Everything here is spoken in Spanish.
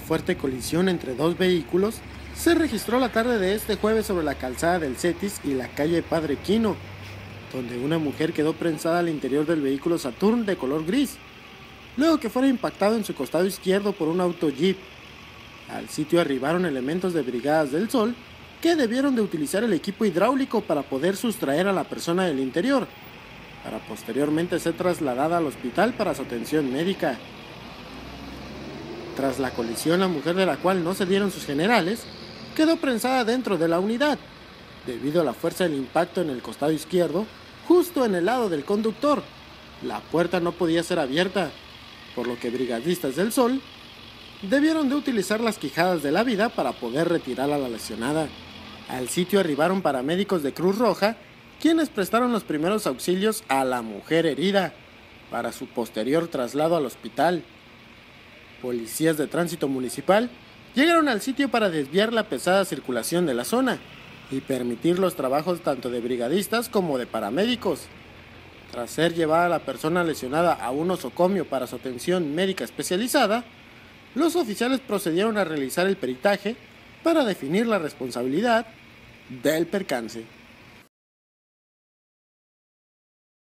fuerte colisión entre dos vehículos se registró la tarde de este jueves sobre la calzada del Cetis y la calle Padre Quino, donde una mujer quedó prensada al interior del vehículo Saturn de color gris, luego que fuera impactado en su costado izquierdo por un auto Jeep. Al sitio arribaron elementos de Brigadas del Sol que debieron de utilizar el equipo hidráulico para poder sustraer a la persona del interior, para posteriormente ser trasladada al hospital para su atención médica. Tras la colisión, la mujer de la cual no se dieron sus generales quedó prensada dentro de la unidad, debido a la fuerza del impacto en el costado izquierdo, justo en el lado del conductor. La puerta no podía ser abierta, por lo que brigadistas del Sol debieron de utilizar las quijadas de la vida para poder retirar a la lesionada. Al sitio arribaron paramédicos de Cruz Roja, quienes prestaron los primeros auxilios a la mujer herida para su posterior traslado al hospital. Policías de tránsito municipal llegaron al sitio para desviar la pesada circulación de la zona y permitir los trabajos tanto de brigadistas como de paramédicos. Tras ser llevada la persona lesionada a un osocomio para su atención médica especializada, los oficiales procedieron a realizar el peritaje para definir la responsabilidad del percance.